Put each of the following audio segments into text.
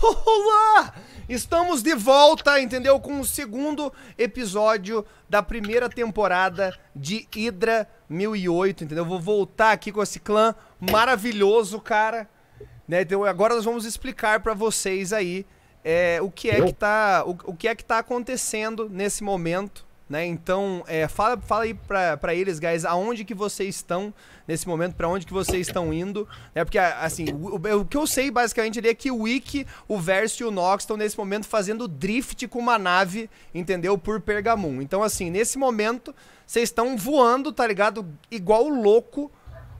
Olá! Estamos de volta, entendeu? Com o segundo episódio da primeira temporada de Hydra 1008, entendeu? Vou voltar aqui com esse clã maravilhoso, cara. Né? Então agora nós vamos explicar para vocês aí é, o que é que tá, o, o que é que tá acontecendo nesse momento, né? Então, é, fala, fala aí pra, eles, guys, aonde que vocês estão nesse momento, para onde que vocês estão indo, né? Porque, assim, o, o, que eu sei basicamente é que o Wiki, o Verso e o Nox estão nesse momento fazendo drift com uma nave, entendeu? Por Pergamum. Então, assim, nesse momento, vocês estão voando, tá ligado? Igual louco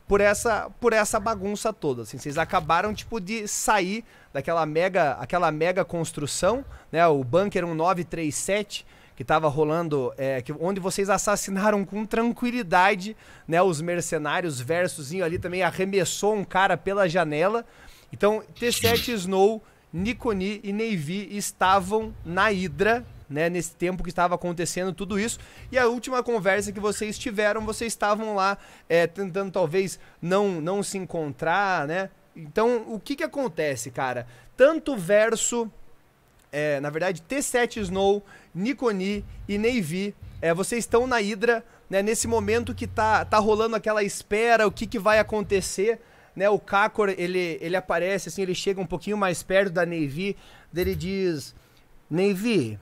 por essa, por essa bagunça toda, assim. Vocês acabaram, tipo, de sair daquela mega, aquela mega construção, né? O Bunker 1937 que estava rolando, é, que, onde vocês assassinaram com tranquilidade né, os mercenários. Versozinho ali também arremessou um cara pela janela. Então, T7 Snow, Nikoni e Navy estavam na Hydra, né, nesse tempo que estava acontecendo tudo isso. E a última conversa que vocês tiveram, vocês estavam lá é, tentando talvez não, não se encontrar, né? Então, o que que acontece, cara? Tanto Verso é, na verdade, T7 Snow, Nikoni e Navy, é, vocês estão na Hydra, né, nesse momento que tá, tá rolando aquela espera, o que, que vai acontecer, né, o Kakor, ele, ele aparece, assim, ele chega um pouquinho mais perto da Navy, ele diz, Navy,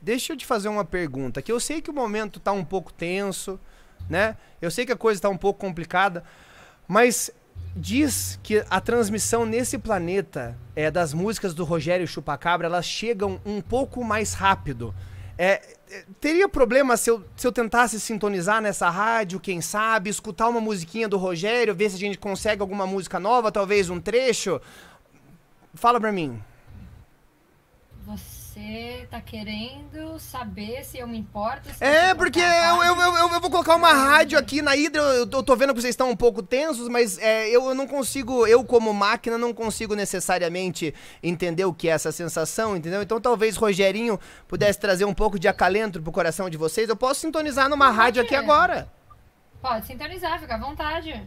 deixa eu te fazer uma pergunta, que eu sei que o momento tá um pouco tenso, né, eu sei que a coisa tá um pouco complicada, mas diz que a transmissão nesse planeta é, das músicas do Rogério Chupacabra elas chegam um pouco mais rápido. É, é, teria problema se eu, se eu tentasse sintonizar nessa rádio, quem sabe, escutar uma musiquinha do Rogério, ver se a gente consegue alguma música nova, talvez um trecho? Fala pra mim. Você você tá querendo saber se eu me importo? é, porque eu, eu, eu, eu, vou colocar uma rádio aqui na Hydra. Eu, eu tô vendo que vocês estão um pouco tensos, mas é, eu não consigo, eu como máquina, não consigo necessariamente entender o que é essa sensação, entendeu? Então talvez Rogerinho pudesse trazer um pouco de acalento pro coração de vocês. Eu posso sintonizar numa rádio aqui agora. Pode sintonizar, fica à vontade.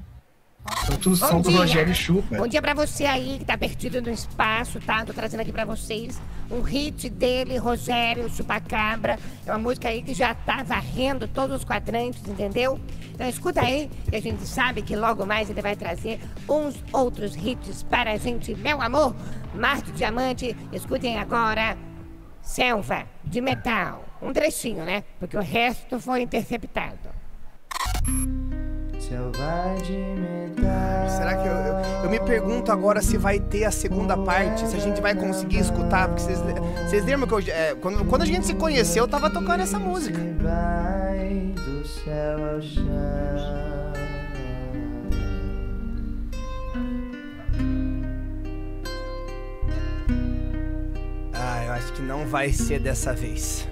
Som do Rogério Chupa. Bom dia pra você aí que tá perdido no espaço, tá? Tô trazendo aqui pra vocês um hit dele, Rogério Chupacabra. É uma música aí que já tá varrendo todos os quadrantes, entendeu? Então escuta aí, que a gente sabe que logo mais ele vai trazer uns outros hits para a gente, meu amor. Marte Diamante, escutem agora. Selva de Metal. Um trechinho, né? Porque o resto foi interceptado. Será que eu, eu, eu, me pergunto agora se vai ter a segunda parte, se a gente vai conseguir escutar, porque vocês, vocês lembram que eu, é, quando, quando a gente se conheceu, eu tava tocando essa música. Vai do céu ao chão. Ah, eu acho que não vai ser dessa vez.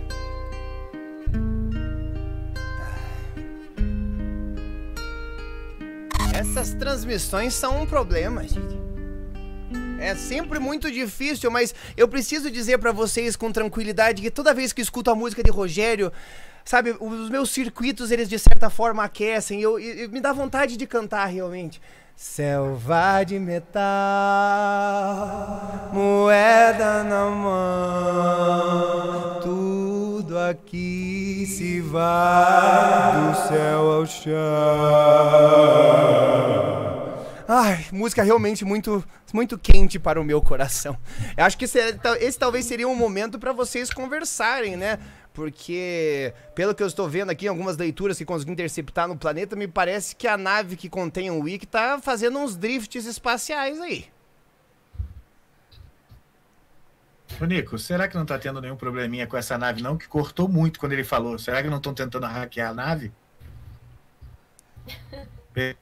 Essas transmissões são um problema, gente. É sempre muito difícil, mas eu preciso dizer para vocês com tranquilidade que toda vez que escuto a música de Rogério, sabe, os meus circuitos eles de certa forma aquecem, eu, me dá vontade de cantar realmente. Selva de metal, moeda na mão, tudo aqui se vai do céu ao chão. Ai, música realmente muito, muito quente para o meu coração. Eu acho que esse, esse talvez seria um momento para vocês conversarem, né? Porque, pelo que eu estou vendo aqui, algumas leituras que consegui interceptar no planeta, me parece que a nave que contém o Wiki tá fazendo uns drifts espaciais aí. Ô Nico, será que não tá tendo nenhum probleminha com essa nave, não? Que cortou muito quando ele falou. Será que não estão tentando hackear a nave?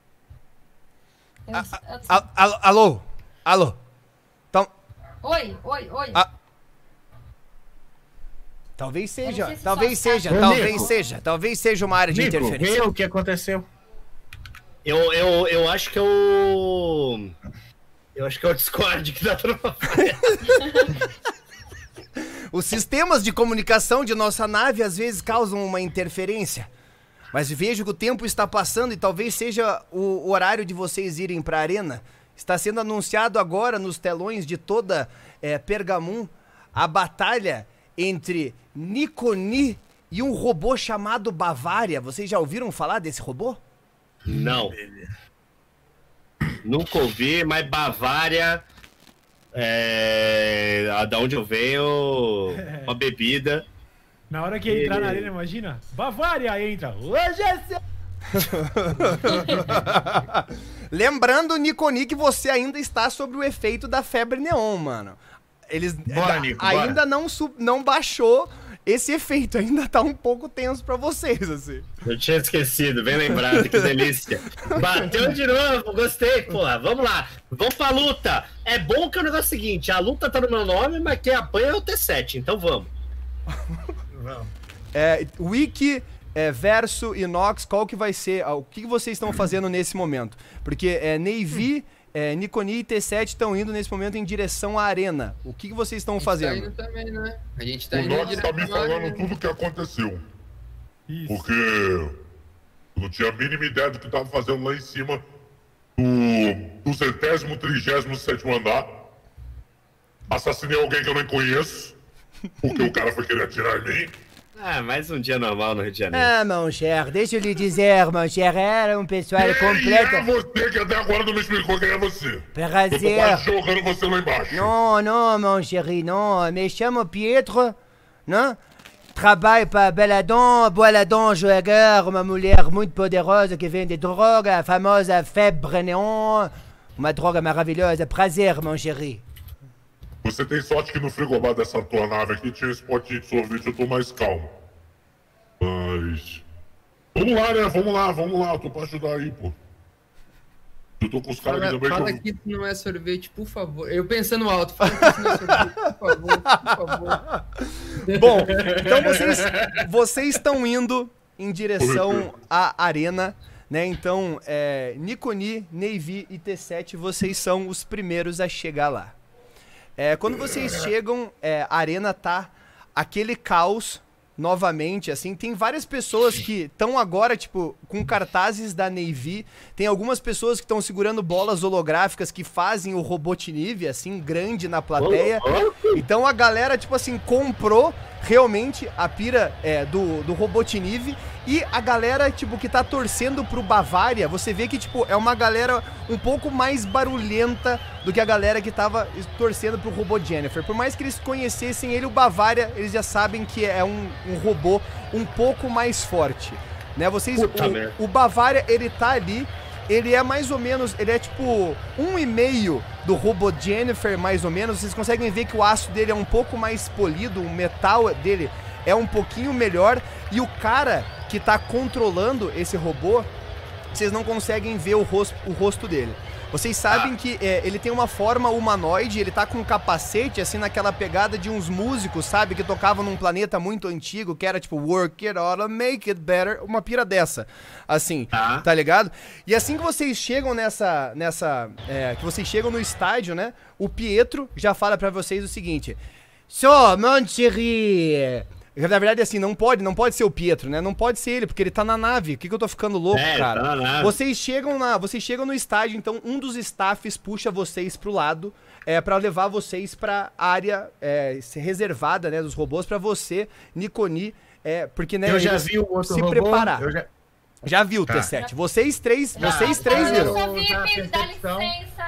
alô? Alô? Então... Oi, oi, oi. Talvez seja, talvez seja, talvez seja, talvez seja uma área de Nico, interferência. Vê o que aconteceu. Eu, eu, eu acho que é o. Eu acho que é o Discord que dá pra Os sistemas de comunicação de nossa nave às vezes causam uma interferência. Mas vejo que o tempo está passando e talvez seja o horário de vocês irem para a arena. está sendo anunciado agora nos telões de toda é, Pergamum a batalha entre Nikoni e um robô chamado Bavária. Vocês já ouviram falar desse robô? Não. Nunca ouvi, mas Bavária. É. a Da onde eu venho, uma bebida. Na hora que entrar na arena, imagina. Bavária entra. Hoje é seu. Lembrando, Nikoni, que você ainda está sob o efeito da febre neon, mano. Eles Bora, Nico, ainda não, su- não baixou esse efeito, ainda tá um pouco tenso pra vocês, assim. Eu tinha esquecido, bem lembrado, que delícia. Bateu de novo, gostei, porra. Vamos lá, vamos pra luta. É bom que é o negócio é o seguinte: a luta tá no meu nome, mas quem apanha é o T7, então vamos. Vamos. É, Wiki é, verso Inox, qual que vai ser? ah, O que, que vocês estão fazendo nesse momento? Porque é, Navy, é, Nikoni e T7 estão indo nesse momento em direção à arena. O que, que vocês estão A gente tá fazendo? indo também, né? A gente tá O indo Nox tá me falando arena. tudo o que aconteceu. Isso. Porque eu não tinha a mínima ideia do que tava fazendo lá em cima do, do centésimo, trigésimo, sétimo andar. Assassinei alguém que eu nem conheço. Porque o cara foi querer atirar em mim. Ah, mais um dia normal no Rio de Janeiro. Ah, mon cher, deixa eu lhe dizer, mon cher, era um pessoal Quem é completo. você que até agora não me explicou quem é você? Eu tô Prazer. quase jogando você lá embaixo. Não, não, mon chéri, não. Me chamo Pietro, não? Trabalho para Beladon, Boiladon Joeger, uma mulher muito poderosa que vende droga, a famosa febre neon. Uma droga maravilhosa. Prazer, mon chéri. Você tem sorte que no frigobar dessa tua nave aqui tinha esse potinho de sorvete, eu tô mais calmo. Mas. Vamos lá, né? Vamos lá, vamos lá, eu tô pra ajudar aí, pô. Eu tô com os caras aqui também fala que que isso não é sorvete, por favor. Eu pensando alto, fala que isso não é sorvete, por favor, por favor. Bom, então vocês vocês estão indo em direção à arena, né? Então, é, Nikoni, Navy e T7, vocês são os primeiros a chegar lá. É, quando vocês chegam, é, a arena tá aquele caos novamente, assim, tem várias pessoas que estão agora, tipo, com cartazes da Navy, tem algumas pessoas que estão segurando bolas holográficas que fazem o Robotinive, assim, grande na plateia. Então a galera, tipo assim, comprou realmente a pira é, do, do Robotinive e a galera, tipo, que tá torcendo pro Bavária, você vê que, tipo, é uma galera um pouco mais barulhenta do que a galera que tava torcendo pro robô Jennifer. Por mais que eles conhecessem ele, o Bavária, eles já sabem que é um, um robô um pouco mais forte. Né, vocês, o, o Bavária, ele tá ali, ele é mais ou menos, ele é tipo um e meio do robô Jennifer, mais ou menos. Vocês conseguem ver que o aço dele é um pouco mais polido, o metal dele é um pouquinho melhor. E o cara que tá controlando esse robô, vocês não conseguem ver o rosto, o rosto dele. Vocês sabem que é, ele tem uma forma humanoide, ele tá com um capacete, assim, naquela pegada de uns músicos, sabe? Que tocavam num planeta muito antigo, que era tipo Work It Out, Make It Better, uma pira dessa. Assim, Tá. tá ligado? E assim que vocês chegam nessa. nessa é, que vocês chegam no estádio, né? O Pietro já fala pra vocês o seguinte: Só, mon chéri. Na verdade, assim, não pode, não pode ser o Pietro, né? Não pode ser ele, porque ele tá na nave. O que, que eu tô ficando louco, É, cara? tá na nave. Vocês chegam na, vocês chegam no estádio, então um dos staffs puxa vocês pro lado, é para levar vocês pra área é, se- reservada, né, dos robôs pra você, Nikoni, é, porque né, Eu já vi o outro se robô. preparar. Eu já... Já viu, Tá. T7. Vocês três, vocês três eu viram.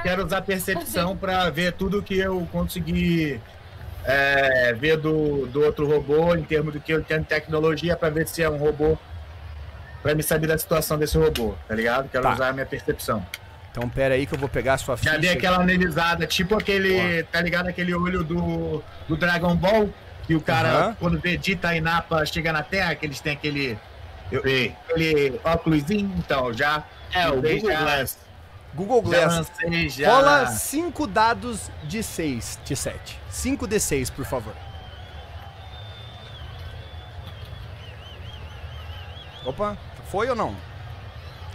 Quero usar a percepção pra ver tudo que eu consegui é, ver do, do outro robô, em termos do que eu tenho de tecnologia, pra ver se é um robô. Pra me saber da situação desse robô, tá ligado? Quero Tá. usar a minha percepção. Então pera aí que eu vou pegar a sua ficha. Já dei aquela analisada, tipo aquele, tá ligado? Aquele olho do, do Dragon Ball, que o cara, Aham. quando Vegeta e Nappa chega na Terra, que eles têm aquele, Eu, aquele óculosinho, então já. é, o Google Glass. Google Já Glass. lancei, já. Rola 5 dados de 6, T7. 5 d 6, por favor. Opa, foi ou não?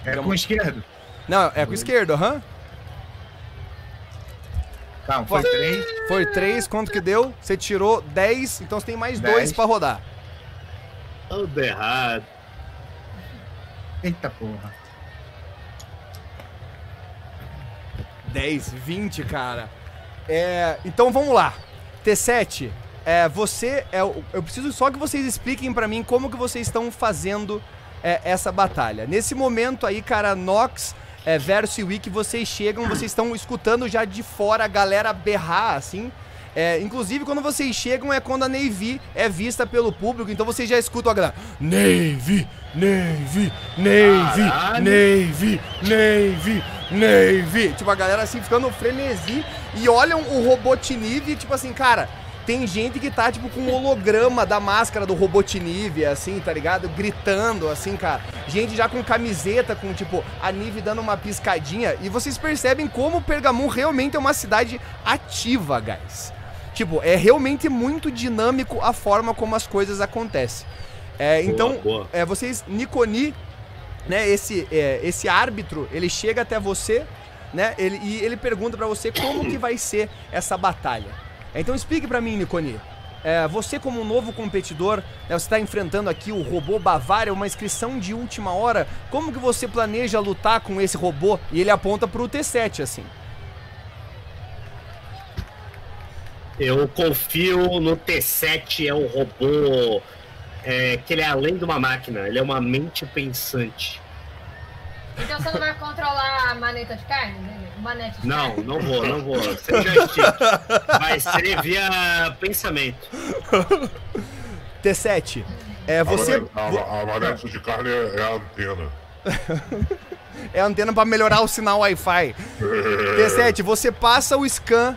É com o esquerdo. Não, é com o esquerdo, aham. Calma, foi Foi. três. Foi 3, quanto que deu? Você tirou 10, então você tem mais 2 Dez. pra rodar. Tudo errado. Eita porra. 10, 20, cara. É, então vamos lá. T7, é, você. É, eu preciso só que vocês expliquem pra mim como que vocês estão fazendo é, essa batalha. Nesse momento aí, cara, Nox é, versus Wiki, vocês chegam, vocês estão escutando já de fora a galera berrar, assim. É, inclusive, quando vocês chegam é quando a Navy é vista pelo público, então vocês já escutam a galera. Navy, Navy, Navy, Caralho. Navy, Navy, Navy. Tipo, a galera assim ficando frenesi e olham o Robotiniv, tipo assim, cara, tem gente que tá, tipo, com um holograma da máscara do Robotiniv, assim, tá ligado? Gritando, assim, cara. Gente já com camiseta, com, tipo, a Nive dando uma piscadinha. E vocês percebem como Pergamon realmente é uma cidade ativa, guys. Tipo, é realmente muito dinâmico a forma como as coisas acontecem. É, Boa, então, boa. é, vocês, Nikoni, né, esse, é, esse árbitro, ele chega até você, né, ele, e ele pergunta pra você como que vai ser essa batalha. Então explique pra mim, Nikoni. É, você como um novo competidor, né, você está enfrentando aqui o robô Bavária, uma inscrição de última hora. Como que você planeja lutar com esse robô? E ele aponta pro T7, assim. Eu confio no T7, é um robô é, que ele é além de uma máquina, ele é uma mente pensante. Então você não vai controlar a maneta de carne? né? Manete de Não, carne? não vou, não vou. Já estive. Vai ser via pensamento. T7, é, você... A, a, a manete de carne é, é a antena. É a antena pra melhorar o sinal Wi-Fi. T7, você passa o scan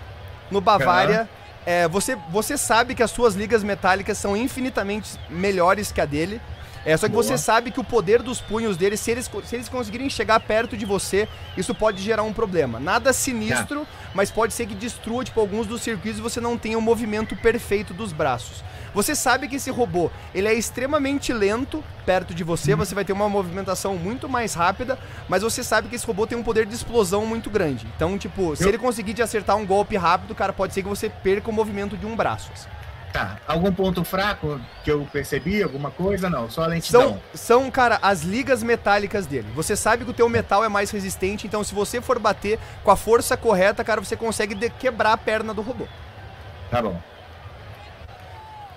no Bavária. É, você, você sabe que as suas ligas metálicas são infinitamente melhores que a dele. É, só que você sabe que o poder dos punhos dele, se eles, se eles conseguirem chegar perto de você, isso pode gerar um problema. Nada sinistro, mas pode ser que destrua tipo, alguns dos circuitos e você não tenha o movimento perfeito dos braços. Você sabe que esse robô, ele é extremamente lento perto de você, você vai ter uma movimentação muito mais rápida, mas você sabe que esse robô tem um poder de explosão muito grande. Então, tipo, se Eu- ele conseguir te acertar um golpe rápido, cara, pode ser que você perca o movimento de um braço. assim. Tá. Algum ponto fraco que eu percebi? Alguma coisa? Não, só a lentidão. São, são, cara, as ligas metálicas dele. Você sabe que o teu metal é mais resistente, então se você for bater com a força correta, cara, você consegue quebrar a perna do robô. Tá bom.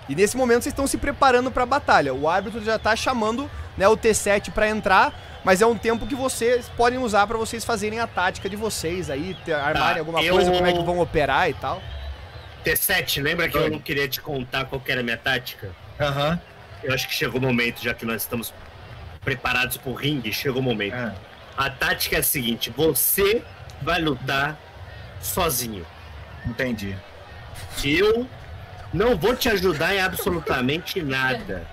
E nesse momento vocês estão se preparando pra batalha. O árbitro já tá chamando, né, o T7 pra entrar, mas é um tempo que vocês podem usar pra vocês fazerem a tática de vocês aí, ter- armarem alguma eu- coisa, como é que vão operar e tal. T7, lembra que eu não queria te contar qual que era a minha tática? Aham. Eu acho que chegou o momento, já que nós estamos preparados pro ringue, chegou o momento. Ah, A tática é a seguinte: você vai lutar sozinho. entendi. Eu não vou te ajudar em absolutamente nada.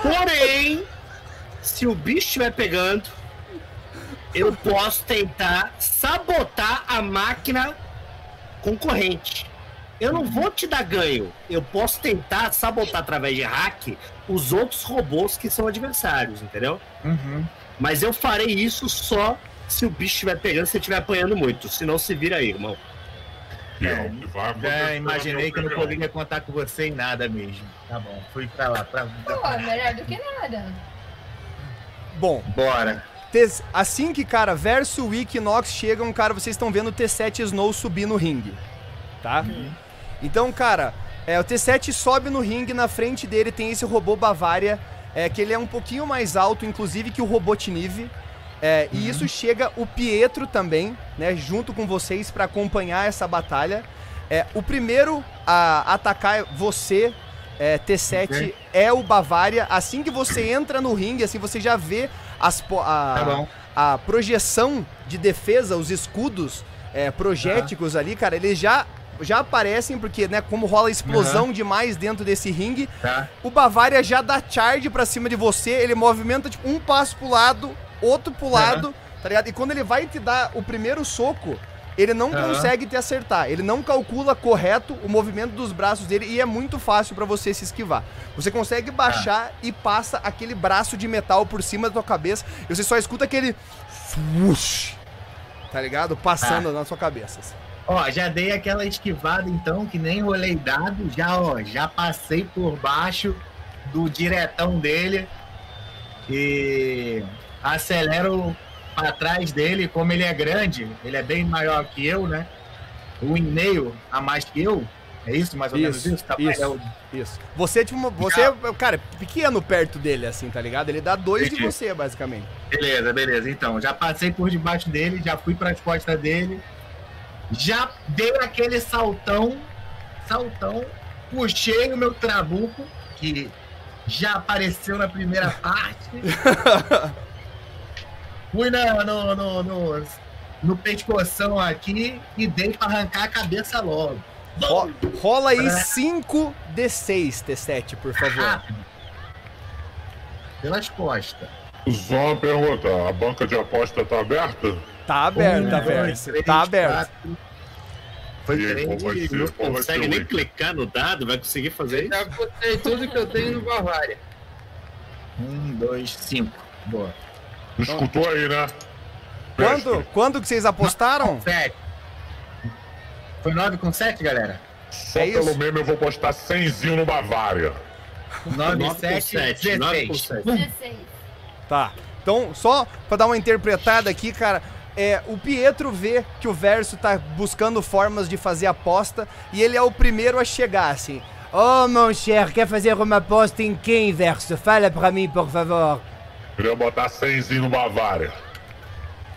Porém, se o bicho estiver pegando, eu posso tentar sabotar a máquina concorrente. Eu não vou te dar ganho. Eu posso tentar sabotar através de hack os outros robôs que são adversários, entendeu? Uhum. Mas eu farei isso só se o bicho estiver pegando, se estiver apanhando muito. Senão se vira aí, irmão. Já no imaginei que eu não poderia contar com você em nada mesmo. Tá bom, fui pra lá. Pra... Pô, melhor do que nada. Bom, Bora. Assim que, cara, Verso e Equinox chegam, cara, vocês estão vendo o T7 Snow subir no ringue, tá? Então, cara, é, o T7 sobe no ringue, na frente dele tem esse robô Bavária, é, que ele é um pouquinho mais alto, inclusive, que o Robotniv. É, E isso chega o Pietro também, né, junto com vocês pra acompanhar essa batalha. É, o primeiro a atacar você, é, T7, Ok. é o Bavária. Assim que você entra no ringue, assim você já vê as, a, Tá a projeção de defesa, os escudos é, projéticos ali, cara, eles já, já aparecem, porque, né, como rola explosão demais dentro desse ringue, Tá. o Bavária já dá charge pra cima de você, ele movimenta, tipo, um passo pro lado, outro pro lado, tá ligado? E quando ele vai te dar o primeiro soco, ele não Aham. consegue te acertar, ele não calcula correto o movimento dos braços dele e é muito fácil pra você se esquivar. Você consegue baixar e passa aquele braço de metal por cima da tua cabeça e você só escuta aquele swoosh, tá ligado? Passando na sua cabeça. assim. Ó, já dei aquela esquivada então, que nem rolei dado, já ó, já passei por baixo do diretão dele e acelero pra trás dele, como ele é grande, ele é bem maior que eu, né? Um e meio a mais que eu. É isso, mais ou menos Isso, isso? Tá, isso. é Isso. Você, é tipo, uma- você, é, cara, pequeno perto dele, assim, tá ligado? Ele dá dois de Entendi. você, basicamente. Beleza, beleza. Então, já passei por debaixo dele, já fui para as costas dele, já dei aquele saltão, saltão, puxei o meu trabuco, que já apareceu na primeira parte. fui na- no, no, no, no pescoção aqui e dei para arrancar a cabeça logo. Ro- rola aí É. 5d6, T7, por favor. Rápido. Pelas costas. Só uma pergunta, a banca de aposta tá aberta? Tá aberta, Um, dois, Verso. três, Tá aberto. quatro. Foi E três. ser? Não consegue nem clicar no dado, vai conseguir fazer Já isso? botei tudo que eu tenho no Bavária. Um, dois, cinco. Boa. Escutou aí, né? Quando, quando que vocês apostaram? Sete. Foi nove com sete, galera? Só É pelo isso. meme eu vou postar 100zinho no Bavária. Nove, Nove com sete, sete, nove com dezesseis. sete. 16. Tá. Então, só pra dar uma interpretada aqui, cara, é, o Pietro vê que o Verso tá buscando formas de fazer aposta e ele é o primeiro a chegar, assim. Oh, mon cher, quer fazer uma aposta em quem, Verso? Fala pra mim, por favor. Queria botar 100zinho no Bavária.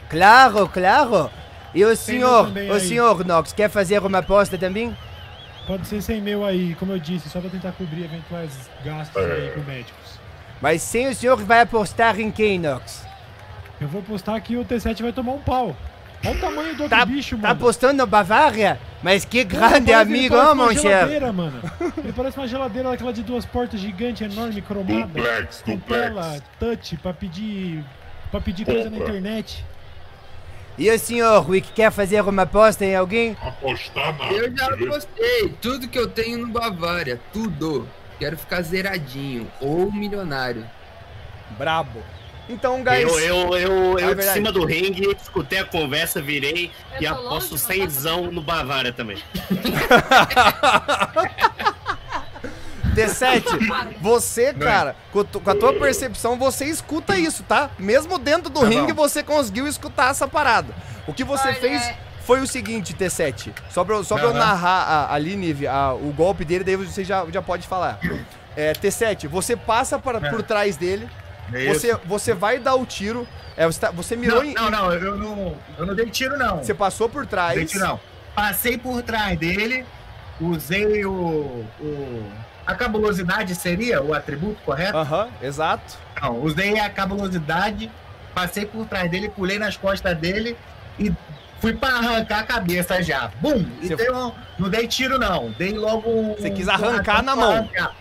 Claro, claro. E o senhor, o aí. senhor Nox, quer fazer uma aposta também? Pode ser sem meu aí, como eu disse, só pra tentar cobrir eventuais gastos É. aí com médicos. Mas sem o senhor vai apostar em quem, Nox? Eu vou postar que o T7 vai tomar um pau. Olha o tamanho do outro Tá, bicho, tá mano. apostando na Bavária? Mas que grande ele amigo, parece oh, uma mon cher. geladeira, mano. Ele parece uma geladeira daquela de duas portas gigante, enorme, cromada. Duplex, com tela, touch, pra pedir, pra pedir coisa na Compra. internet. E o senhor, Wick, quer fazer uma aposta em alguém? Apostar nada. Eu já viu? postei tudo que eu tenho no Bavária, tudo. Quero ficar zeradinho ou milionário. Brabo. Então, guys. Eu, eu, eu, É eu de verdade. cima do ringue, escutei a conversa, virei Eu e aposto longe, 100zão no Bavária também. D7, você, cara, com, tu- com a tua percepção, você escuta isso, tá? Mesmo dentro do Tá ringue, bom. você conseguiu escutar essa parada. O que você Olha, fez é- foi o seguinte, T7. Só pra, eu- só pra eu narrar a- ali, Nive, a- o golpe dele, daí você já, já pode falar. É, T7, você passa para, por trás dele, É você, você vai dar o tiro, é, você, tá- você mirou Não, em. não, não, eu não, eu não dei tiro, não. Você passou por trás. Dei tiro, não. Passei por trás dele, usei o, o- A cabulosidade seria o atributo correto? Aham, exato. Não, usei a cabulosidade, passei por trás dele, pulei nas costas dele e fui pra arrancar a cabeça já. Bum! E Você- dei um- não dei tiro, não. Dei logo um. Você quis um arrancar porradão na mão. arrancar.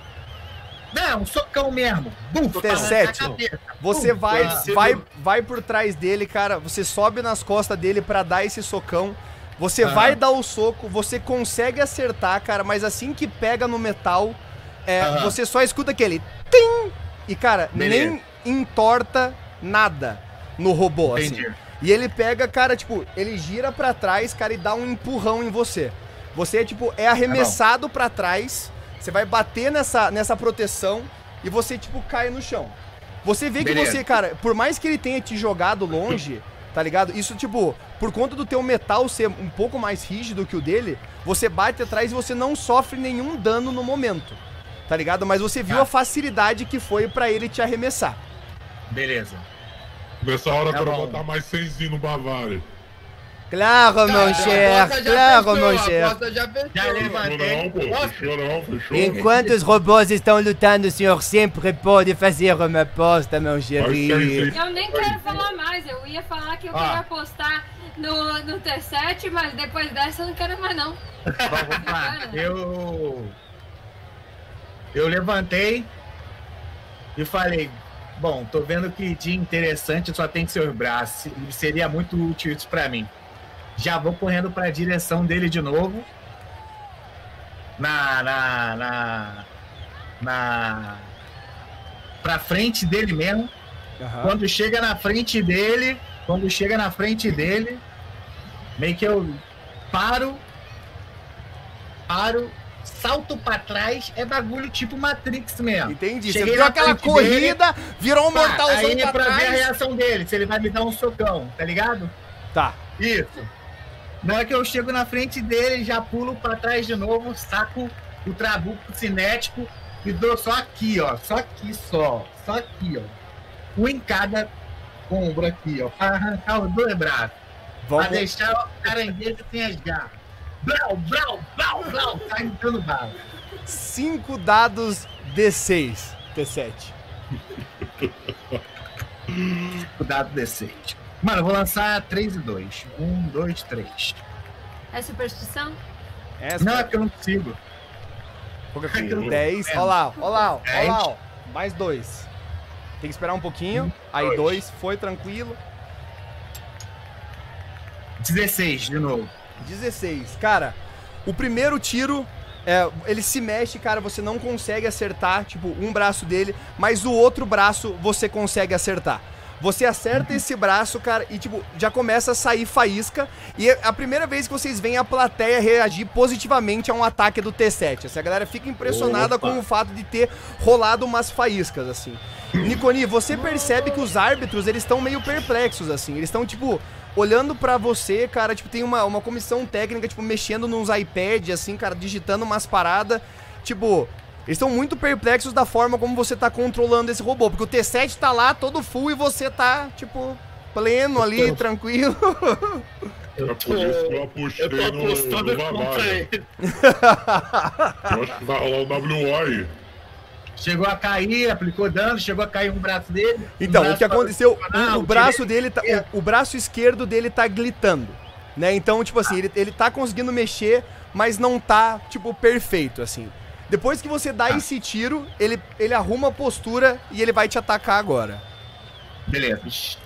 Não, um socão mesmo. Bum! pra T7. arrancar a cabeça. Você Bum, vai, vai, vai por trás dele, cara. Você sobe nas costas dele pra dar esse socão. Você Aham. vai dar o soco, você consegue acertar, cara, mas assim que pega no metal, é, Aham. você só escuta aquele tim! E, cara, Beleza. nem entorta nada no robô, assim. Entendi. E ele pega, cara, tipo, ele gira pra trás, cara, e dá um empurrão em você. Você, tipo, é arremessado pra trás, você vai bater nessa, nessa proteção e você, tipo, cai no chão. Você vê que Beleza. você, cara, por mais que ele tenha te jogado longe, tá ligado? Isso, tipo, por conta do teu metal ser um pouco mais rígido que o dele, você bate atrás e você não sofre nenhum dano no momento. Tá ligado? Mas você viu Tá. a facilidade que foi pra ele te arremessar. Beleza. Nessa hora Tá eu quero bom. botar mais 100zinho no Bavária. Claro, meu cher, claro, meu cher. Enquanto os robôs estão lutando, o senhor sempre pode fazer uma aposta, meu. 100zinho. Eu nem quero falar mais. Eu ia falar que eu Ah. queria apostar no, no T7, mas depois dessa eu não quero mais, não. Vamos lá. Eu. Eu levantei e falei: Bom, tô vendo que de interessante só tem seus braços. E seria muito útil isso pra mim. Já vou correndo pra direção dele de novo. Na. Na. Na. na pra frente dele mesmo. Aham. Quando chega na frente dele, quando chega na frente dele, meio que eu paro, paro salto pra trás, é bagulho tipo Matrix mesmo. Entendi. Você Cheguei viu na aquela frente dele, corrida, virou um mortalzão aí pra pra ver a trás. reação dele, se ele vai me dar um socão, tá ligado? Tá. Isso. Na hora que eu chego na frente dele, já pulo pra trás de novo, saco o trabuco cinético e dou só aqui, ó. Só aqui, só. Só aqui, ó. Um em cada ombro aqui, ó. Pra arrancar os dois braços. Pra Vamos, deixar o caranguejo sem as garras. Brau, brau, brau, brau. Tá entrando bala. cinco dados D6. T7. Cuidado decente. Mano, eu vou lançar 3 e 2. 1, 2, 3. É superstição? Essa Não, é porque eu não consigo. Que coisa. eu- 10. É. Olha lá, olha lá, olha lá. Mais dois. Tem que esperar um pouquinho. Aí dois. dois, foi tranquilo. 16 de novo. 16. Cara, o primeiro tiro, é, ele se mexe, cara, você não consegue acertar, tipo, um braço dele, mas o outro braço você consegue acertar. Você acerta esse braço, cara, e tipo, já começa a sair faísca. E é a primeira vez que vocês veem a plateia reagir positivamente a um ataque do T7. Essa galera fica impressionada Opa. com o fato de ter rolado umas faíscas, assim. Niconi, você percebe que os árbitros, eles estão meio perplexos, assim. Eles estão, tipo, olhando pra você, cara, tipo, tem uma, uma comissão técnica, tipo, mexendo nos iPads, assim, cara, digitando umas paradas. Tipo, eles estão muito perplexos da forma como você tá controlando esse robô. Porque o T7 tá lá todo full e você tá, tipo, pleno ali, tranquilo. É Eu por tô, isso que eu eu apostei tô no, apostando no Bavária. ele. Eu acho que vai rolar o WO aí. Chegou a cair, aplicou dano, chegou a cair um braço dele. Então, um o que braço aconteceu, o, o braço dele tá, o, o braço esquerdo dele tá glitando, né? Então, tipo assim, ele, ele tá conseguindo mexer, mas não tá, tipo, perfeito, assim. Depois que você dá esse tiro, ele, ele arruma a postura e ele vai te atacar agora. Beleza.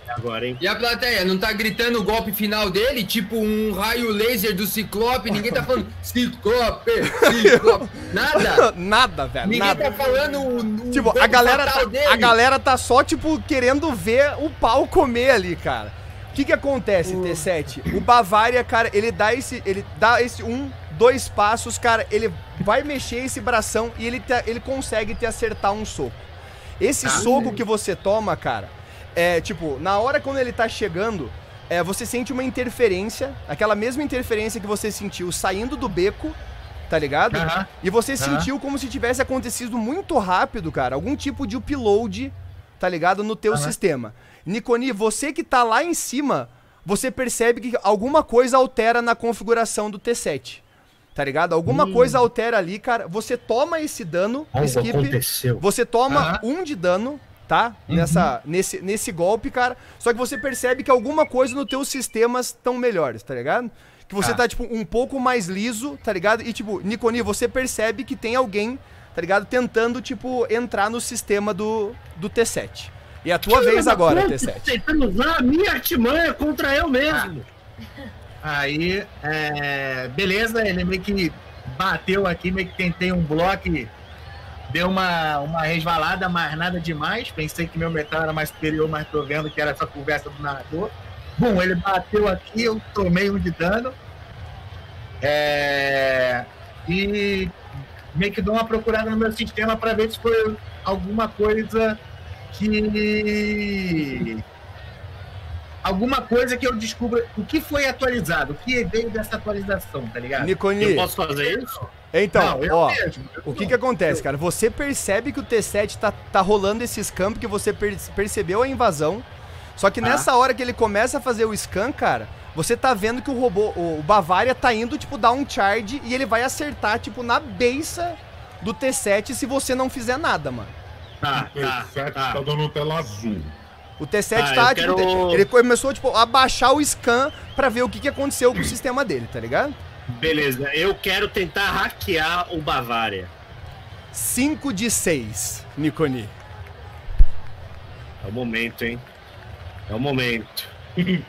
Agora, hein? E a plateia não tá gritando o golpe final dele, tipo um raio laser do Ciclope, ninguém tá falando Ciclope, Ciclope, nada. Nada, velho, Ninguém nada. tá falando o, o Tipo, a galera, tá, dele. a galera tá só, tipo, querendo ver o pau comer ali, cara. O que que acontece, T7? O Bavária, cara, ele dá esse, ele dá esse um, dois passos, cara, ele vai mexer esse bração e ele, te- ele consegue te acertar um soco. Esse soco que você toma, cara, é, tipo, na hora quando ele tá chegando, é, você sente uma interferência, aquela mesma interferência que você sentiu saindo do beco, tá ligado? Aham. E você Aham. sentiu como se tivesse acontecido muito rápido, cara, algum tipo de upload, tá ligado, no teu Aham. sistema. Niconi, você que tá lá em cima, você percebe que alguma coisa altera na configuração do T7. Tá ligado? Alguma coisa altera ali, cara. Você toma esse dano, Algo skip, aconteceu. você toma Aham. um de dano, tá? Nessa, nesse, nesse golpe, cara. Só que você percebe que alguma coisa nos teus sistemas estão melhores, tá ligado? Que você Tá. tá, tipo, um pouco mais liso, tá ligado? E, tipo, Niconi, você percebe que tem alguém, tá ligado? Tentando, tipo, entrar no sistema do, do T7. E é a tua vez agora, T7. Tentando usar a minha artimanha contra eu mesmo. Aí, é, beleza, ele meio que bateu aqui, meio que tentei um bloco, deu uma, uma resvalada, mas nada demais. Pensei que meu metal era mais superior, mas tô vendo que era essa conversa do narrador. Bom, ele bateu aqui, eu tomei um de dano. É, e meio que dou uma procurada no meu sistema para ver se foi alguma coisa que alguma coisa que eu descubra o que foi atualizado, o que veio dessa atualização, tá ligado? Niconi, Eu posso fazer isso? então, Não, ó, mesmo, o que não. que acontece, cara? Você percebe que o T7 tá, tá rolando esses campos, que você per- percebeu a invasão, só que Ah. nessa hora que ele começa a fazer o scan, cara, você tá vendo que o robô, o Bavária tá indo, tipo, dar um charge e ele vai acertar, tipo, na beiça do T7 se você não fizer nada, mano. Tá, O tá, 7 tá. tá dando tela azul. O T7 Ah, tá, tipo, quero- ele começou, tipo, a baixar o scan pra ver o que que aconteceu com o sistema dele, tá ligado? Beleza, eu quero tentar hackear o Bavária. 5 de 6, Niconi. É o momento, hein? É o momento.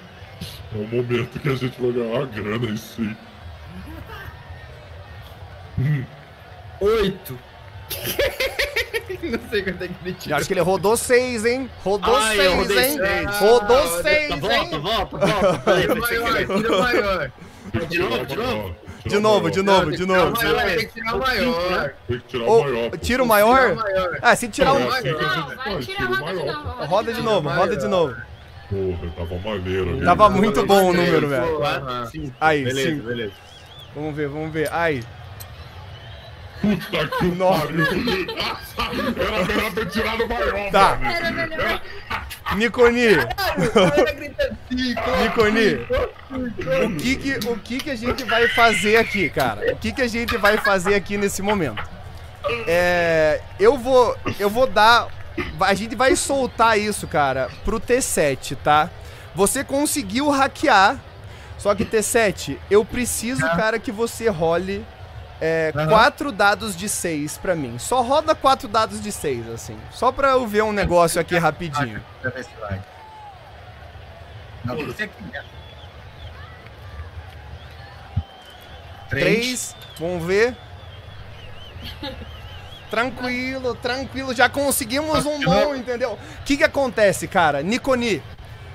É o momento que a gente vai ganhar uma grana, isso aí. Oito. não sei quanto é que ele Eu tira. acho que ele rodou 6, hein? Rodou Ai, eu 6, rodei hein? seis. Rodou Ah, 6, Tá, volta, hein? volta, volta. Peraí, Tira que maior, tira maior. De novo, de novo? De o novo, de novo, Não, de tem que tirar novo. o maior, Tem que tirar o maior. Tem que tirar Ou, o maior. pô. tira o maior? O. Ah, se tirar a Não, o roda de maior. novo. Roda de novo, roda de novo. Porra, tava maneiro. Tava muito bom o número, velho. Aí, Beleza, sim. beleza. Vamos ver, vamos ver. Ai, Puta que Nossa. pariu. Era melhor ter tirado o maior, Tá. mano. Era melhor. Niconi, gritando, "Cico". Niconi, o que que, o que que a gente vai fazer aqui, cara? O que que a gente vai fazer aqui nesse momento? É, eu vou, eu vou dar, a gente vai soltar isso, cara, pro T7, tá? Você conseguiu hackear, só que T7, eu preciso, cara, que você role é, Aham. quatro dados de seis pra mim. Só roda quatro dados de seis, assim. Só pra eu ver um negócio aqui rapidinho. Não, você né? Três. Vamos ver. Tranquilo, tranquilo, já conseguimos um bom, entendeu? O que que acontece, cara? Niconi,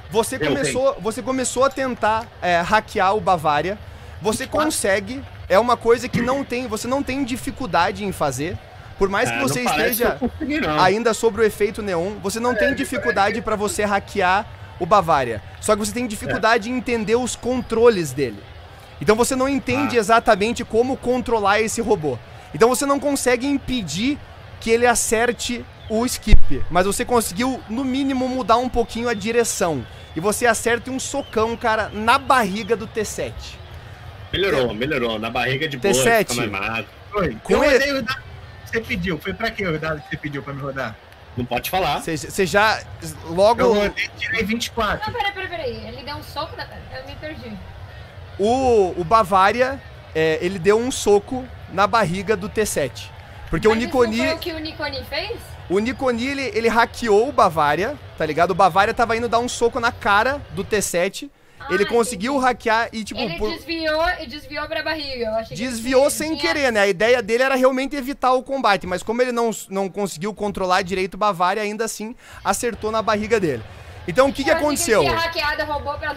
você começou, você começou a tentar é, hackear o Bavária. Você consegue, é uma coisa que não tem, você não tem dificuldade em fazer. Por mais que Ah, você esteja que ainda sobre o efeito neon, você não tem dificuldade pra você hackear o Bavária. Só que você tem dificuldade em entender os controles dele. Então você não entende exatamente como controlar esse robô. Então você não consegue impedir que ele acerte o skip, mas você conseguiu no mínimo mudar um pouquinho a direção. E você acerta um socão, cara, na barriga do T7. Melhorou, melhorou. Na barriga de boa, T7. fica mais magro. Foi. Com eu ele- rodei o dado que você pediu. Foi pra que o dado que você pediu pra me rodar? Não pode falar. Você- já logo Eu rodei e tirei 24. Não, peraí, peraí, peraí. Ele deu um soco na... Eu me perdi. o, o Bavária, é, ele deu um soco na barriga do T7. Porque o Mas não Niconi, foi o que o Niconi fez? o Niconi ele, ele hackeou o Bavária, tá ligado? O Bavária tava indo dar um soco na cara do T7. Ele Ah, conseguiu entendi. hackear e, tipo, Ele por- desviou e desviou pra barriga. Eu achei que desviou ele sem tinha- querer, né? A ideia dele era realmente evitar o combate, mas como ele não, não conseguiu controlar direito o Bavária, ainda assim acertou na barriga dele. Então o que, que aconteceu? ele tinha hackeado, roubou pra.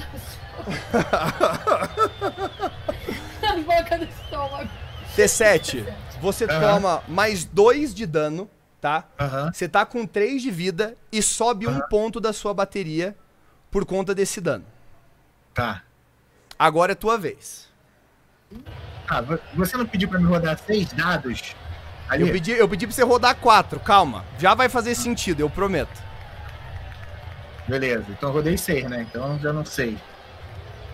Na boca do estômago. T7, você Aham. toma mais dois de dano, tá? Aham. Você tá com 3 de vida e sobe um ponto da sua bateria por conta desse dano. Tá. Agora é tua vez. Vo- você não pediu pra me rodar seis dados? Ali? Eu pedi, eu pedi pra você rodar 4, calma. Já vai fazer sentido, eu prometo. Beleza, então eu rodei seis, né? Então eu já não sei.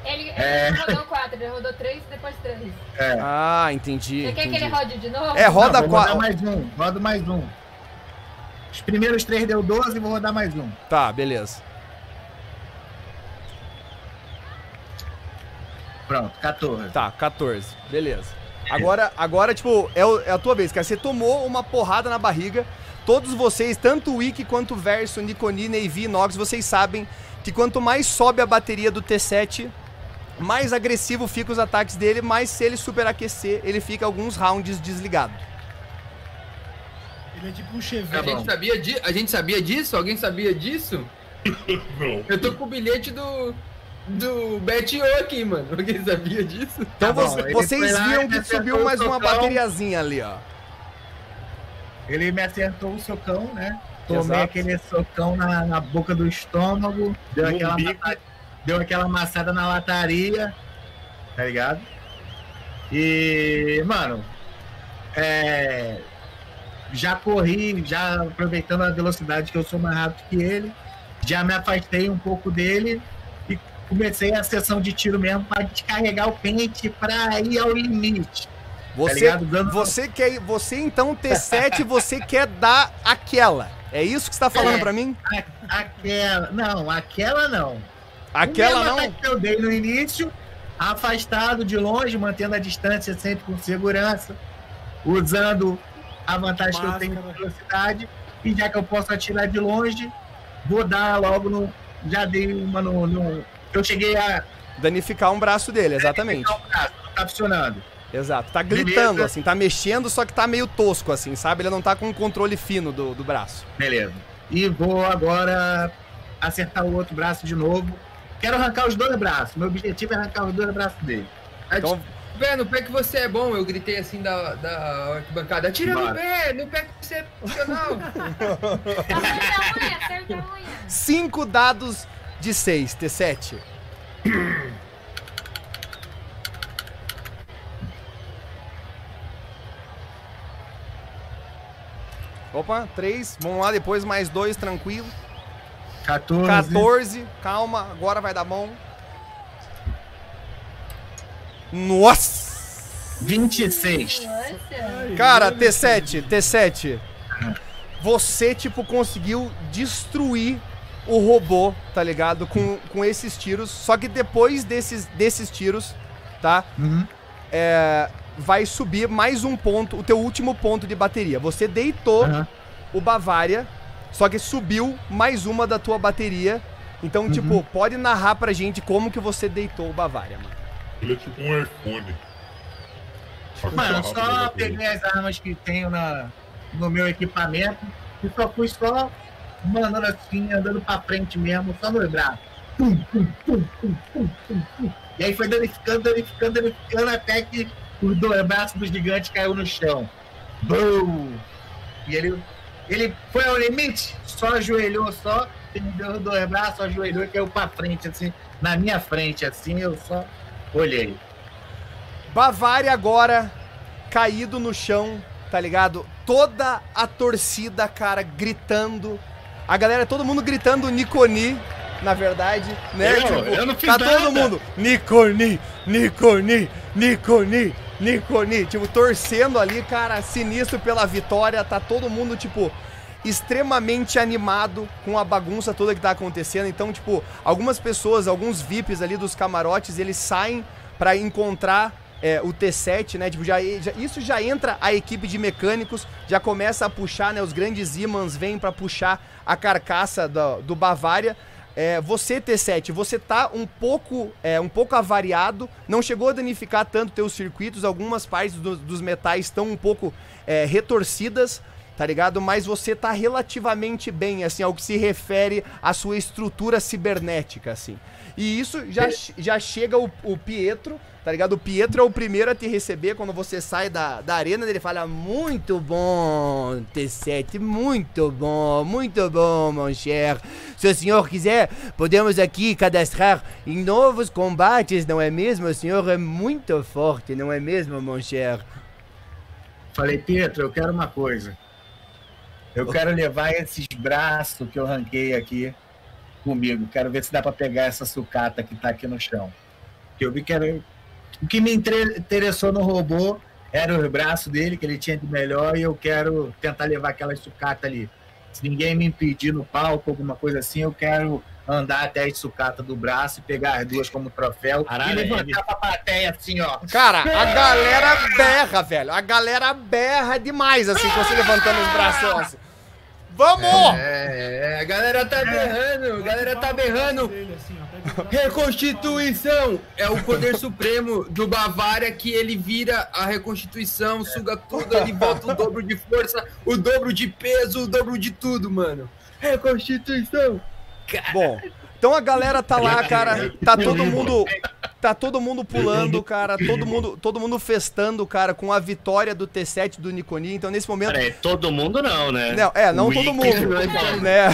Ele, ele É. rodou quatro, ele rodou três e depois três. É. Ah, entendi. Você quer que entendi. ele rode de novo? É, roda Não, vou rodar 4. mais um, rodo mais um. Os primeiros três deu 12 e vou rodar mais um. Tá, beleza. Pronto, 14. Tá, 14. Beleza. Agora, agora tipo, é, o- é a tua vez, cara. Você tomou uma porrada na barriga. Todos vocês, tanto o Wiki quanto o Verso, Nikoni, Navy e Nox, vocês sabem que quanto mais sobe a bateria do T7, mais agressivo fica os ataques dele, mais se ele superaquecer, ele fica alguns rounds desligado. Ele é tipo um A chevette. gente, sabia di... a gente sabia disso? Alguém sabia disso? Não. Eu tô com o bilhete do. Do BetO aqui, mano. Alguém sabia disso? Então Tá bom, vocês viram que subiu mais uma bateriazinha ali, ó. Ele me acertou o socão, né? Tomei Exato. aquele socão na, na boca do estômago, deu No aquela, deu aquela amassada na lataria, tá ligado? E, mano, é, já corri, já aproveitando a velocidade que eu sou mais rápido que ele, já me afastei um pouco dele comecei a sessão de tiro mesmo para descarregar o pente para ir ao limite. Você, ligado? Dando- você quer, você então T7, você quer dar aquela. É isso que você tá falando É. pra mim? A- aquela, não, aquela não. Aquela não? que eu dei no início, afastado de longe, mantendo a distância sempre com segurança, usando a vantagem que eu tenho de Máscara. velocidade, e já que eu posso atirar de longe, vou dar logo no. Já dei uma no. no- eu cheguei a. Danificar um braço dele, exatamente. Não, tá, não tá funcionando. Exato. Tá gritando, Beleza. assim, tá mexendo, só que tá meio tosco, assim, sabe? Ele não tá com um controle fino do, do braço. Beleza. E vou agora acertar o outro braço de novo. Quero arrancar os dois braços. Meu objetivo é arrancar os dois braços dele. Então, pé, no pé que você é bom. Eu gritei assim da, da arquibancada. Atira no Bora. pé, no pé que você é profissional. Acerta a unha, acerta a unha. Cinco dados de 6, T7. Opa, 3. Vamos lá, depois mais dois, tranquilo. 14. 14. Calma, agora vai dar bom. Nossa! 26. Nossa. Cara, T7, T7. Você, tipo, conseguiu destruir o robô, tá ligado? Com, com esses tiros. Só que depois desses, desses tiros, tá? Uhum. É, vai subir mais um ponto, o teu último ponto de bateria. Você deitou Aham. o Bavária, só que subiu mais uma da tua bateria. Então, Uhum. tipo, pode narrar pra gente como que você deitou o Bavária, mano. Ele é tipo um iPhone. Só Mano, só né, peguei as armas que tenho na, no meu equipamento e só fui só mandando assim, andando pra frente mesmo, só no braço. Pum, pum, pum, pum, pum, pum, pum. E aí foi danificando, danificando, danificando até que os dois braços do gigante caiu no chão. Bum! E ele, ele foi ao limite, só ajoelhou só, ele deu os dois braços, ajoelhou e caiu pra frente, assim, na minha frente, assim, eu só olhei. Bavária agora caído no chão, tá ligado? Toda a torcida, cara, gritando. A galera, todo mundo gritando Nikoni, na verdade, né? Eu? Eu não fiz tá nada. todo mundo Nikoni, Nikoni, Nikoni, Nikoni, tipo torcendo ali, cara, sinistro pela vitória, tá todo mundo tipo extremamente animado com a bagunça toda que tá acontecendo. Então, tipo, algumas pessoas, alguns VIPs ali dos camarotes, eles saem pra encontrar é, o T7, né? Tipo, já, já- isso já entra a equipe de mecânicos, já começa a puxar, né? Os grandes imãs vêm pra puxar a carcaça do, do Bavária. É, você, T7, você tá um pouco, é, um pouco avariado, não chegou a danificar tanto teus circuitos, algumas partes do- dos metais estão um pouco é, retorcidas, tá ligado? Mas você tá relativamente bem, assim, ao que se refere à sua estrutura cibernética, assim. E isso já, já chega o, o Pietro, tá ligado? O Pietro é o primeiro a te receber quando você sai da, da arena. Ele fala: Muito bom, T7, muito bom, muito bom, mon cher. Se o senhor quiser, podemos aqui cadastrar em novos combates, não é mesmo? O senhor é muito forte, não é mesmo, mon cher? Falei, Pietro, eu quero uma coisa. Eu quero levar esses braços que eu ranquei aqui comigo. Quero ver se dá pra pegar essa sucata que tá aqui no chão. Que eu vi que era. O que me interessou no robô era os braços dele, que ele tinha de melhor, e eu quero tentar levar aquela sucata ali. Se ninguém me impedir no palco, alguma coisa assim, eu quero andar até a sucata do braço e pegar as duas como troféu Caralho, e levantar ele- pra plateia assim, ó. Cara, a galera berra, velho. A galera berra demais, assim, com você levantando os braços. Assim. Vamos! É, a galera tá berrando, a galera tá berrando. Assim. Reconstituição é o poder supremo do Bavária que ele vira a reconstituição, suga tudo, ele volta o dobro de força, o dobro de peso, o dobro de tudo, mano. Reconstituição. Bom, então a galera tá lá, cara. Tá todo mundo. Tá todo mundo pulando, cara. Todo mundo, todo mundo festando, cara, com a vitória do T7 do Nikoni. Então, nesse momento. Peraí, todo mundo não, né? Não, é, não O todo mundo, não é né?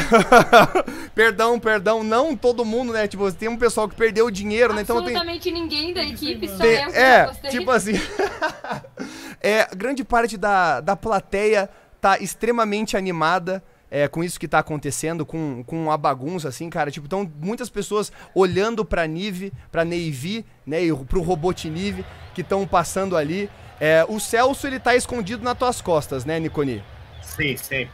perdão, perdão, não todo mundo, né? Tipo, tem um pessoal que perdeu o dinheiro, né? Então tem, Absolutamente ninguém da equipe, só tem- eu é, gostei. tipo assim, é, grande parte da, da plateia tá extremamente animada é, com isso que tá acontecendo, com, com a bagunça, assim, cara. Tipo, então muitas pessoas olhando pra Nive, pra Navy, né, e pro Robotinive, que estão passando ali. É, o Celso, ele tá escondido nas tuas costas, né, Niconi? Sim, sim.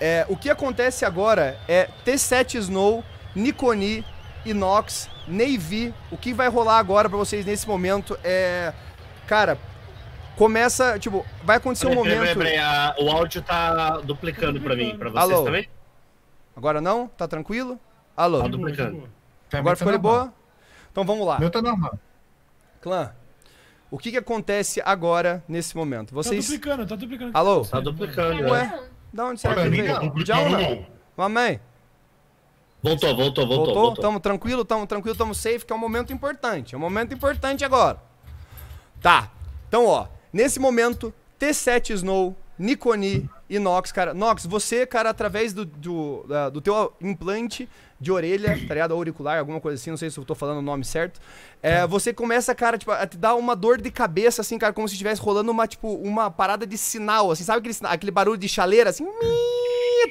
É, o que acontece agora é T7 Snow, Nikoni, Inox, Navy. O que vai rolar agora pra vocês nesse momento é. Cara, começa. Tipo, vai acontecer um Peraí, peraí, momento. peraí, a- o áudio tá duplicando pra mim, pra vocês Alô? também? Agora não? Tá tranquilo? Alô? Tá duplicando. Agora ficou de boa? Então vamos lá. Meu tá normal. Clã, o que que acontece agora nesse momento? Tá Vocês. duplicando, tá duplicando. Alô? Tá duplicando, Ué? né? Da onde será que mim veio? não, Já ou não. Mamãe? Voltou, voltou, voltou, Voltou? voltou. Tamo tranquilo, tamo tranquilo, tamo safe, que é um momento importante. É um momento importante agora. Tá. Então, ó, nesse momento, T7 Snow, Nikoni e Nox, cara. Nox, você, cara, através do, do, da- do teu implante de orelha, tá ligado? Auricular, alguma coisa assim, não sei se eu tô falando o nome certo. É, você começa, cara, tipo, a te dar uma dor de cabeça, assim, cara, como se estivesse rolando uma, tipo, uma parada de sinal, assim, sabe aquele, aquele barulho de chaleira, assim,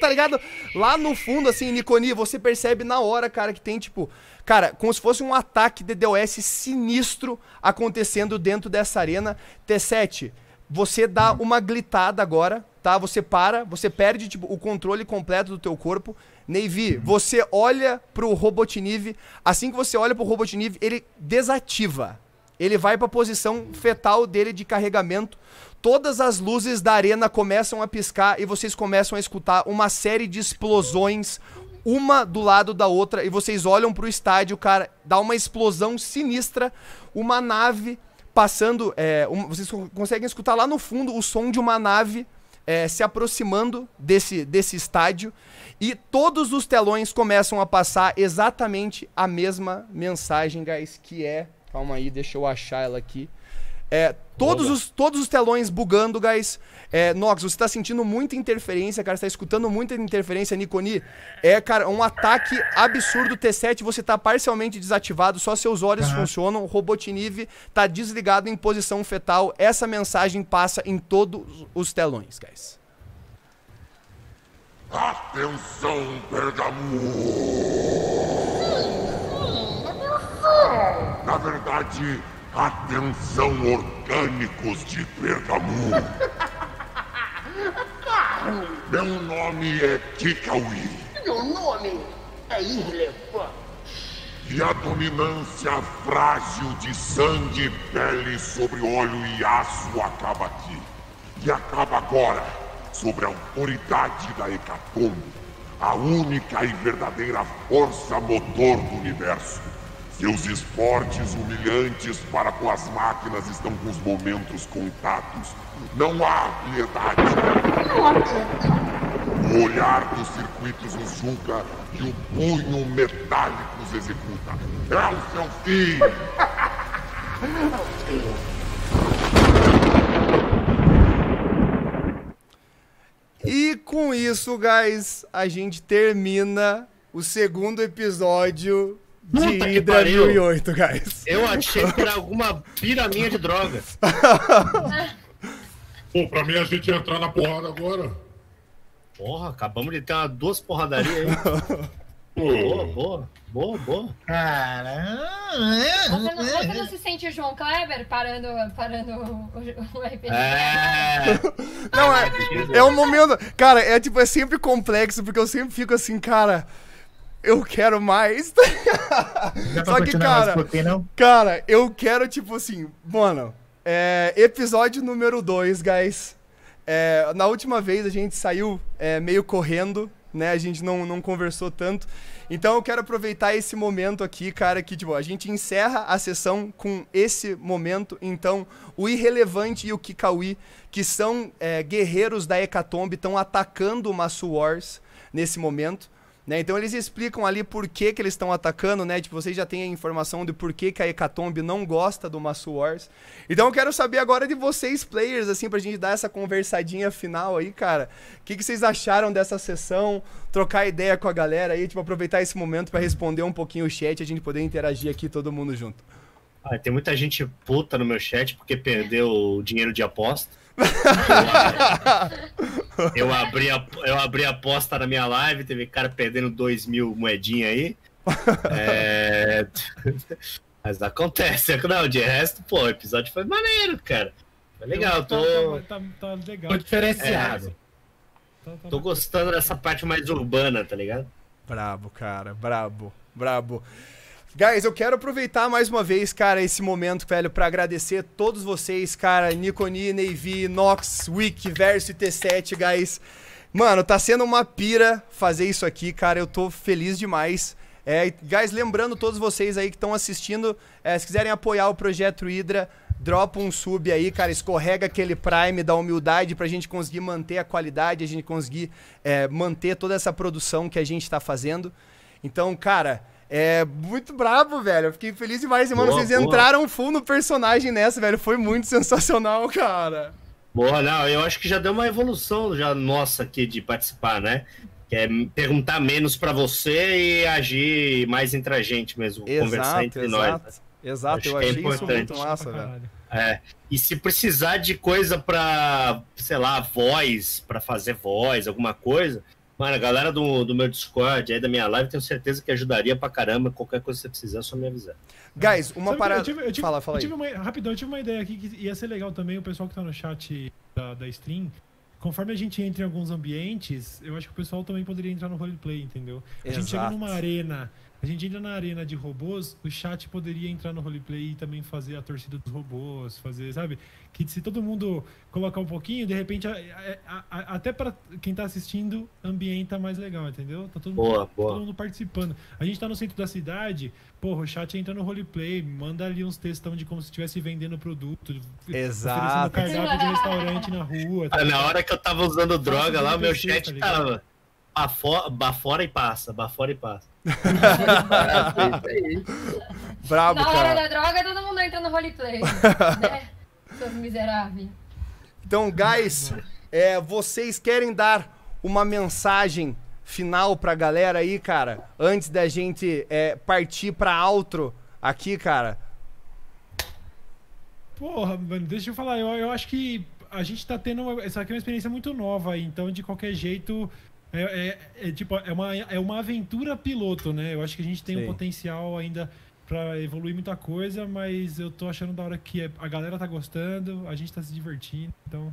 tá ligado? Lá no fundo, assim, Nikoni, você percebe na hora, cara, que tem, tipo, cara, como se fosse um ataque de DOS sinistro acontecendo dentro dessa arena. T7, você dá uma glitada agora, tá? Você para, você perde tipo, o controle completo do teu corpo. Navy, você olha pro Robotniv, assim que você olha pro Robotniv, ele desativa. Ele vai pra posição fetal dele de carregamento. Todas as luzes da arena começam a piscar e vocês começam a escutar uma série de explosões, uma do lado da outra, e vocês olham pro estádio, cara, dá uma explosão sinistra, uma nave passando. é, um- vocês co- conseguem escutar lá no fundo o som de uma nave é, se aproximando desse, desse estádio. E todos os telões começam a passar exatamente a mesma mensagem, guys, que é. Calma aí, deixa eu achar ela aqui. É, todos, os, todos os telões bugando, guys. É, Nox, você tá sentindo muita interferência, cara. Você tá escutando muita interferência, Nikoni. É, cara, um ataque absurdo T7. Você tá parcialmente desativado, só seus olhos funcionam. O Robotniv tá desligado em posição fetal. Essa mensagem passa em todos os telões, guys. Atenção, Pergamu! Na verdade, atenção, orgânicos de Pergamu! Meu nome é Kikawi. Meu nome é irrelevante. E a dominância frágil de sangue, pele sobre óleo e aço acaba aqui. E acaba agora, sobre a autoridade da Hecatombe, a única e verdadeira força motor do universo. Seus esportes humilhantes para com as máquinas estão com os momentos contados. Não há piedade. O olhar dos circuitos os julga e o punho metálico os executa. É o seu fim! E com isso, guys, a gente termina o segundo episódio Puta que Hydra pariu. 1008, guys. Eu achei que era alguma piraminha de droga. Pô, pra mim a gente ia entrar na porrada agora. Porra, acabamos de ter uma, duas porradarias aí. Boa, boa, boa, boa. Você não, você não se sente o João Kleber parando, parando o, o, o RPG? É. Não, é, é um momento. Cara, é tipo, é sempre complexo, porque eu sempre fico assim, cara. Eu quero mais. Pra Só que, cara? Cara, eu quero, tipo assim, mano, é, episódio número 2, guys. É, na última vez a gente saiu é, meio correndo, né? A gente não, não conversou tanto. Então eu quero aproveitar esse momento aqui, cara, que tipo, a gente encerra a sessão com esse momento. Então, o Irrelevante e o Kikawi, que são é, guerreiros da Hecatombe, estão atacando o Masu Wars nesse momento. Né? Então eles explicam ali por que, que eles estão atacando, né? Tipo, vocês já têm a informação de por que, que a Hecatombe não gosta do Masu Wars. Então eu quero saber agora de vocês, players, assim, pra gente dar essa conversadinha final aí, cara. O que, que vocês acharam dessa sessão? Trocar ideia com a galera aí, tipo, aproveitar esse momento pra responder um pouquinho o chat e a gente poder interagir aqui todo mundo junto. Ah, tem muita gente puta no meu chat porque perdeu o dinheiro de aposta. Eu, eu abri a, eu abri a aposta na minha live, teve cara perdendo 2 mil moedinha aí. É... Mas acontece. Não, de resto, pô, o episódio foi maneiro, cara. Foi legal, tô, Tá, tá, tá legal. Tô diferenciado. Tá- tá tô gostando dessa parte mais urbana, tá ligado? Brabo, cara, brabo, brabo. Guys, eu quero aproveitar mais uma vez, cara, esse momento, velho, pra agradecer todos vocês, cara, Nikoni, Navy, Nox, Wiki, Verso e T7, guys. Mano, tá sendo uma pira fazer isso aqui, cara, eu tô feliz demais. É, guys, lembrando todos vocês aí que estão assistindo, é, se quiserem apoiar o Projeto Hydra, dropa um sub aí, cara, escorrega aquele Prime da humildade pra gente conseguir manter a qualidade, a gente conseguir é, manter toda essa produção que a gente tá fazendo. Então, cara, É muito brabo, velho. Eu fiquei feliz demais. E, mano, Boa, vocês boa. entraram full no personagem nessa, velho. Foi muito sensacional, cara. Boa, não, eu acho que já deu uma evolução já nossa aqui de participar, né? Que é perguntar menos pra você e agir mais entre a gente mesmo, conversar Exato, entre nós. exato. né? Exato, Acho eu é achei isso importante. muito massa, velho. É. E se precisar de coisa pra, sei lá, voz, pra fazer voz, alguma coisa, mano, a galera do, do meu Discord aí, da minha live, tenho certeza que ajudaria pra caramba. Qualquer coisa que você precisar, é só me avisar. Guys, uma Sabe parada. Eu tive, eu tive- Fala, fala eu aí. tive uma, rapidão, eu tive uma ideia aqui que ia ser legal também, o pessoal que tá no chat da, da stream. Conforme a gente entra em alguns ambientes, eu acho que o pessoal também poderia entrar no roleplay, entendeu? A gente chega Exato. numa arena, a gente entra na arena de robôs, o chat poderia entrar no roleplay e também fazer a torcida dos robôs, fazer, sabe? Que se todo mundo colocar um pouquinho, de repente, a- a- a- até pra quem tá assistindo, ambienta mais legal, entendeu? Tá todo, Boa, mundo, boa. todo mundo participando. A gente tá no centro da cidade, porra, o chat entra no roleplay, manda ali uns textão de como se estivesse vendendo produto, Exato. oferecendo cardápio de restaurante na rua. tá Na hora que eu tava usando droga lá, o meu chat tá tava. Bafora e passa, bafora e passa. Brabo, Na hora cara. da droga, todo mundo entra no roleplay. né? Seus miseráveis. Então, guys, é, vocês querem dar uma mensagem final pra galera aí, cara? Antes da gente é, partir pra outro aqui, cara? Porra, mano, deixa eu falar, eu, eu acho que a gente tá tendo. Uma, essa aqui é uma experiência muito nova, então de qualquer jeito. É, é- é tipo, é uma, é uma aventura piloto, né? Eu acho que a gente tem Sim. um potencial ainda pra evoluir muita coisa, mas eu tô achando da hora que é- a galera tá gostando, a gente tá se divertindo, então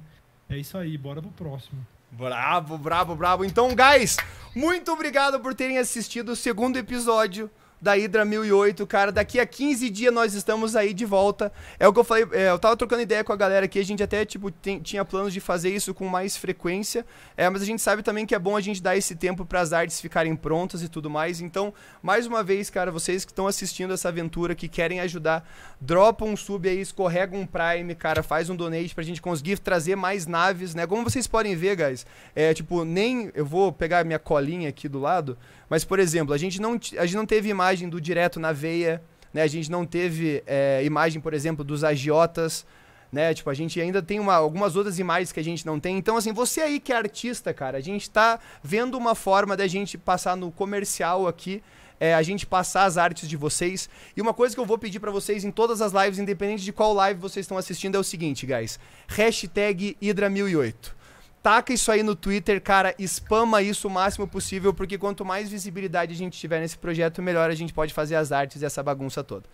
é isso aí, bora pro próximo. Bravo, bravo, bravo. Então, guys, muito obrigado por terem assistido o segundo episódio da Hydra 1008, cara. Daqui a 15 dias nós estamos aí de volta. É o que eu falei, é, eu tava trocando ideia com a galera aqui, a gente até, tipo, tem- tinha planos de fazer isso com mais frequência, é, mas a gente sabe também que é bom a gente dar esse tempo para as artes ficarem prontas e tudo mais. Então, mais uma vez, cara, vocês que estão assistindo essa aventura, que querem ajudar, dropa um sub aí, escorrega um Prime, cara, faz um donate pra gente conseguir trazer mais naves, né? Como vocês podem ver, guys, é tipo, nem. Eu vou pegar minha colinha aqui do lado, mas, por exemplo, a gente não, a gente não teve imagem do direto na veia, né? A gente não teve é, imagem, por exemplo, dos agiotas. Né, tipo, a gente ainda tem uma- algumas outras imagens que a gente não tem. Então, assim, você aí que é artista, cara, a gente tá vendo uma forma da gente passar no comercial aqui é, a gente passar as artes de vocês. E uma coisa que eu vou pedir pra vocês em todas as lives, independente de qual live vocês estão assistindo, é o seguinte, guys. Hashtag Hydra1008. Taca isso aí no Twitter, cara, spama isso o máximo possível, porque quanto mais visibilidade a gente tiver nesse projeto, melhor a gente pode fazer as artes e essa bagunça toda.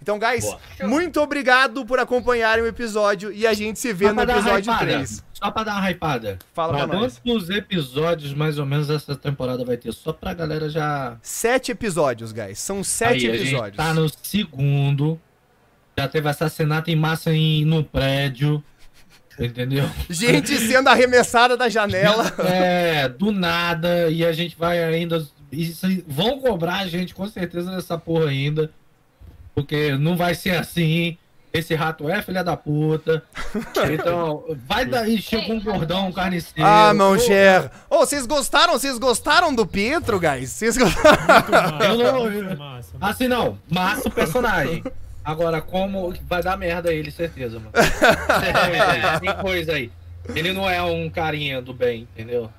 Então, guys, Boa. muito obrigado por acompanharem o episódio e a gente se vê Só no pra episódio hypada. 3. Só pra dar uma hypada. Fala pra nós. Quantos episódios mais ou menos essa temporada vai ter? Só pra galera já. Sete episódios, guys. São sete Aí, episódios. A gente tá no segundo. Já teve assassinato em massa em, no prédio. Entendeu? Gente sendo arremessada da janela. É, do nada. E a gente vai ainda. Isso, vão cobrar a gente com certeza dessa porra ainda. Porque não vai ser assim. Esse rato é filha da puta. Então, vai daí, chega um gordão, um carniceiro. Ah, meu Ô, cher. Ô, vocês gostaram? Vocês gostaram do Pietro, guys? Vocês gostaram? Eu não- Massa, massa. Assim não, massa o personagem. Agora, como vai dar merda ele, certeza, mano. É, tem coisa aí. Ele não é um carinha do bem, entendeu?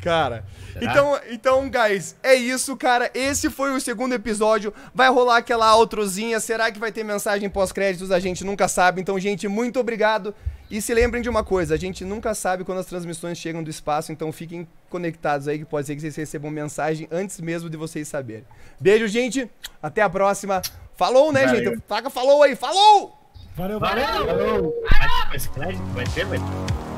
Cara. Então, então, guys, é isso, cara. Esse foi o segundo episódio. Vai rolar aquela outrozinha. Será que vai ter mensagem pós-créditos? A gente nunca sabe. Então, gente, muito obrigado. E se lembrem de uma coisa: a gente nunca sabe quando as transmissões chegam do espaço. Então, fiquem conectados aí, que pode ser que vocês recebam mensagem antes mesmo de vocês saberem. Beijo, gente. Até a próxima. Falou, né, Valeu. gente? Taca falou aí. Falou! Valeu, Valeu! valeu! Vai mais crédito? Vai ter, vai ter.